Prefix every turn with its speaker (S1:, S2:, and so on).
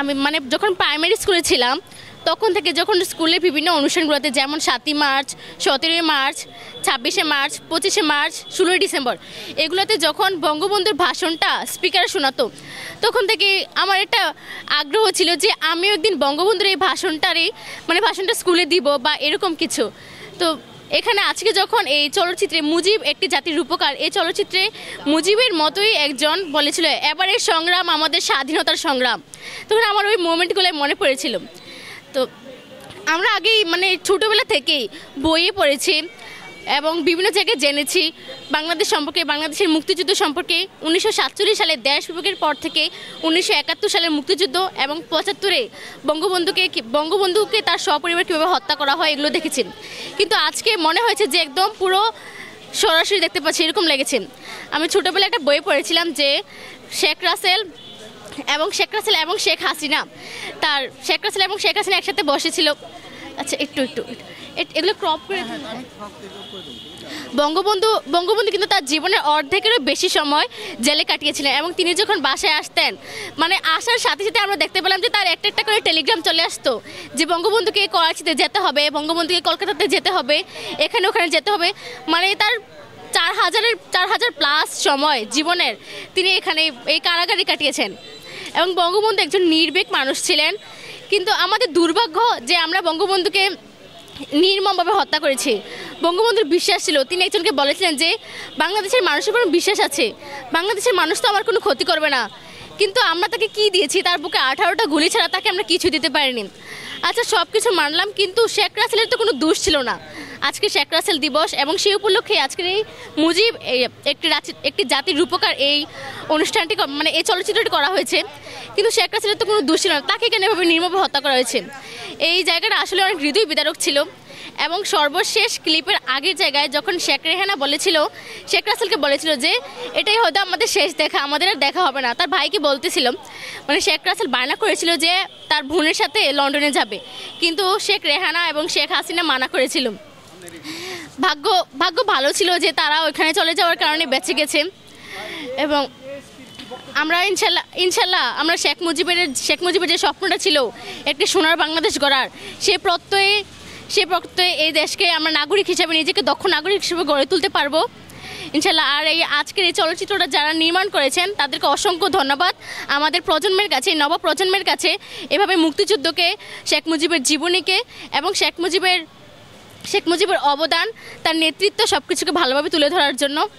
S1: আমি মানে যখন প্রাইমারি স্কুলে ছিলাম, তখন থেকে যখন স্কুলের বিভিন্ন অনুষ্ঠানগুলোতে যেমন সাতই মার্চ, সতেরোই মার্চ, ছাব্বিশে মার্চ, পঁচিশে মার্চ, ষোলোই ডিসেম্বর, এগুলোতে যখন বঙ্গবন্ধুর ভাষণটা স্পিকারে শোনাতো, তখন থেকে আমার একটা আগ্রহ ছিল যে আমিও একদিন বঙ্গবন্ধুর এই ভাষণটারই মানে ভাষণটা স্কুলে দিব বা এরকম কিছু। তো এখানে আজকে যখন এই চলচ্চিত্রে মুজিব একটি জাতির রূপকার, এই চলচ্চিত্রে মুজিবের মতোই একজন বলেছিল, এবারের সংগ্রাম আমাদের স্বাধীনতার সংগ্রাম। তখন আমার ওই মোমেন্টগুলো মনে পড়েছিল। তো আমরা আগেই মানে ছোটোবেলা থেকেই বইয়ে পড়েছি এবং বিভিন্ন জায়গায় জেনেছি। বাংলাদেশ সম্পর্কে, বাংলাদেশের মুক্তিযুদ্ধ সম্পর্কে উনিশশো সাতচল্লিশ সালে দেশ বিভাগের পর থেকে উনিশশো একাত্তর সালের মুক্তিযুদ্ধ এবং পঁচাত্তরে বঙ্গবন্ধুকে বঙ্গবন্ধুকে তার সপরিবার কীভাবে হত্যা করা হয় এগুলো দেখেছি। কিন্তু আজকে মনে হয়েছে যে একদম পুরো সরাসরি দেখতে পাচ্ছি, এরকম লেগেছে। আমি ছোটোবেলায় একটা বই পড়েছিলাম যে শেখ রাসেল এবং শেখ রাসেল এবং শেখ হাসিনা, তার শেখ রাসেল এবং শেখ হাসিনা একসাথে বসেছিল। আচ্ছা একটু একটু এগুলো ক্রপ করে বঙ্গবন্ধু বঙ্গবন্ধু কিন্তু তার জীবনের অর্ধেকেরও বেশি সময় জেলে কাটিয়েছিলেন এবং তিনি যখন বাসায় আসতেন মানে আসার সাথে সাথে আমরা দেখতে পেলাম যে তার একটা একটা করে টেলিগ্রাম চলে আসতো যে বঙ্গবন্ধুকে করাচিতে যেতে হবে বঙ্গবন্ধুকে কলকাতাতে যেতে হবে এখানে ওখানে যেতে হবে। মানে তার চার হাজারের চার হাজার প্লাস সময় জীবনের তিনি এখানে এই কারাগারে কাটিয়েছেন। এবং বঙ্গবন্ধু একজন নির্ভীক মানুষ ছিলেন। কিন্তু আমাদের দুর্ভাগ্য আমরা বঙ্গবন্ধুকে নির্মমভাবে হত্যা করেছে। বঙ্গবন্ধুর বিশ্বাস ছিল, তিনি একজনকে বলেছিলেন যে, বাংলাদেশের মানুষের কোনো বিশ্বাস আছে, বাংলাদেশের মানুষ তো আমার কোনো ক্ষতি করবে না। কিন্তু আমরা তাকে কি দিয়েছি? তার বুকে আঠারোটা গুলি ছাড়া তাকে আমরা কিছু দিতে পারিনি। আচ্ছা সব কিছু মানলাম, কিন্তু শেখ রাসেলের তো কোনো দোষ ছিল না। আজকে শেখ রাসেল দিবস এবং সেই উপলক্ষে আজকের এই মুজিব একটি একটি জাতির রূপকার এই অনুষ্ঠানটি মানে এই চলচ্চিত্রটি করা হয়েছে। কিন্তু শেখ রাসেলের তো কোনো দোষ ছিল না, তাকে কেন এভাবে নির্মমভাবে হত্যা করা হয়েছে? এই জায়গাটা আসলে অনেক হৃদয় বিদারক ছিল। এবং সর্বশেষ ক্লিপের আগের জায়গায় যখন শেখ রেহানা বলেছিল, শেখ রাসেলকে বলেছিল যে, এটাই হয়তো আমাদের শেষ দেখা, আমাদের আর দেখা হবে না। তার ভাইকে বলতেছিল মানে শেখ রাসেল বায়না করেছিল যে, তার বোনের সাথে লন্ডনে যাবে। কিন্তু শেখ রেহানা এবং শেখ হাসিনা মানা করেছিল। ভাগ্য ভাগ্য ভালো ছিল যে, তারা ওইখানে চলে যাওয়ার কারণে বেঁচে গেছে। এবং আমরা ইনশাল্লাহ ইনশাল্লাহ আমরা শেখ মুজিবের শেখ মুজিবের যে স্বপ্নটা ছিল একটি সোনার বাংলাদেশ গড়ার, সে প্রত্যয়ে সে প্রত্যয়ে এই দেশকে আমরা নাগরিক হিসেবে, নিজেকে দক্ষ নাগরিক হিসেবে গড়ে তুলতে পারব। ইনশাল্লাহ, আর এই আজকের এই চলচ্চিত্রটা যারা নির্মাণ করেছেন, তাদেরকে অসংখ্য ধন্যবাদ। আমাদের প্রজন্মের কাছে নব প্রজন্মের কাছে এভাবে মুক্তিযুদ্ধকে, শেখ মুজিবের জীবনীকে এবং শেখ মুজিবের শেখ মুজিবের অবদান, তার নেতৃত্ব সব কিছুকে ভালোভাবে তুলে ধরার জন্য